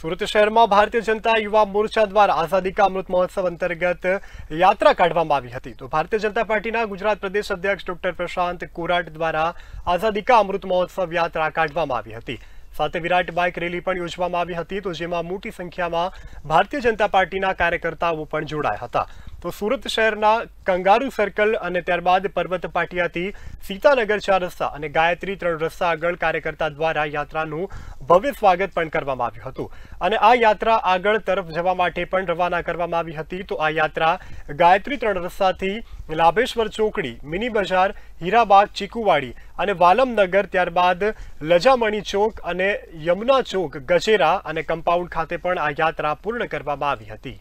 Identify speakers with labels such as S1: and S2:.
S1: સુરત શહેરમાં ભારતીય જનતા યુવા મોરચા દ્વારા આઝાદી કા અમૃત મહોત્સવ અંતર્ગત યાત્રા કાઢવામાં આવી હતી. તો ભારતીય જનતા પાર્ટીના ગુજરાત પ્રદેશ અધ્યક્ષ ડોક્ટર પ્રશાંત કોરાટ દ્વારા આઝાદી કા અમૃત મહોત્સવ યાત્રા કાઢવામાં આવી હતી. સાથે વિરાટ બાઇક રેલી પણ યોજવામાં આવી હતી. તો જેમાં મોટી સંખ્યામાં ભારતીય જનતા પાર્ટીના કાર્યકર્તાઓ પણ જોડાયા હતા. તો સુરત શહેરના કંગારુ સર્કલ અને ત્યારબાદ પર્વત પાટિયાથી સીતાનગર ચાર રસ્તા અને ગાયત્રી ત્રણ રસ્તા આગળ કાર્યકર્તા દ્વારા યાત્રાનું ભવ્ય સ્વાગત પણ કરવામાં આવ્યું હતું. અને આ યાત્રા આગળ તરફ જવા માટે પણ રવાના કરવામાં આવી હતી. તો આ યાત્રા ગાયત્રી ત્રણ રસ્તાથી લાભેશ્વર ચોકડી, મિની બજાર, હીરાબાગ, ચીકુવાડી અને વાલમનગર ત્યારબાદ લજામણી ચોક અને યમુના ચોક, ગજેરા અને કમ્પાઉન્ડ ખાતે પણ આ યાત્રા પૂર્ણ કરવામાં આવી હતી.